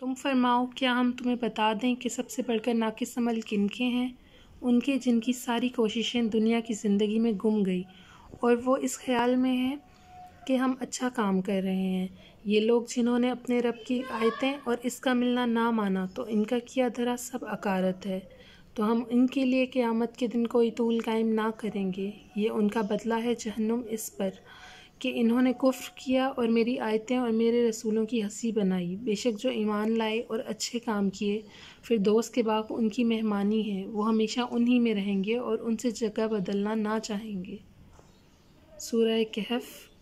तुम फरमाओ, क्या हम तुम्हें बता दें कि सबसे बढ़कर नाकिस अमल किन के हैं? उनके जिनकी सारी कोशिशें दुनिया की ज़िंदगी में गुम गई। और वो इस ख्याल में हैं कि हम अच्छा काम कर रहे हैं। ये लोग जिन्होंने अपने रब की आयतें और इसका मिलना ना माना तो इनका किया धरा सब अकारत है। तो हम इनके लिए क़यामत के दिन कोई तूल कायम ना करेंगे। ये उनका बदला है जहन्नुम इस पर। कि इन्होंने कुफ्र किया और मेरी आयतें और मेरे रसूलों की हँसी बनाई। बेशक जो ईमान लाए और अच्छे काम किए, फिर दोस्त के बाग उनकी मेहमानी है, वो हमेशा उन्हीं में रहेंगे और उनसे जगह बदलना ना चाहेंगे। सूर्य कहफ़